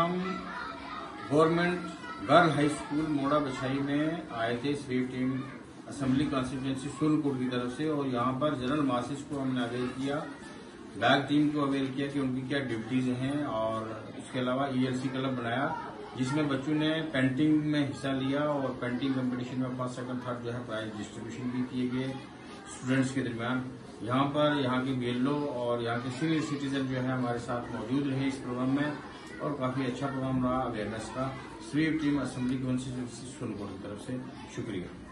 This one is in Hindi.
हम गवर्नमेंट गर्ल हाई स्कूल मोड़ा बछाई में आए थे sweep team assembly constituency Sonkot की तरफ़ से, और यहाँ पर जनरल मासिस को हमने अवेल किया। बैग टीम को अवेल किया कि उनकी क्या ड्यूटीज़ हैं, और उसके अलावा ईएलसी क्लब बनाया, जिसमें बच्चों ने पेंटिंग में हिस्सा लिया, और पेंटिंग कंपटीशन में फ़र्स्ट सेकंड थर्ड जो है प्राइज डिस्ट्रीब्यूशन भी किए गए स्टूडेंट्स के दरमियान। यहाँ पर यहाँ के बीएलओ और यहाँ के सीनियर सिटीजन जो है हमारे साथ मौजूद रहे इस प्रोग्राम में। और काफ़ी अच्छा प्रोग्राम रहा अवेयरनेस का। Sweep team assembly constituency Sonpur की तरफ़ से शुक्रिया।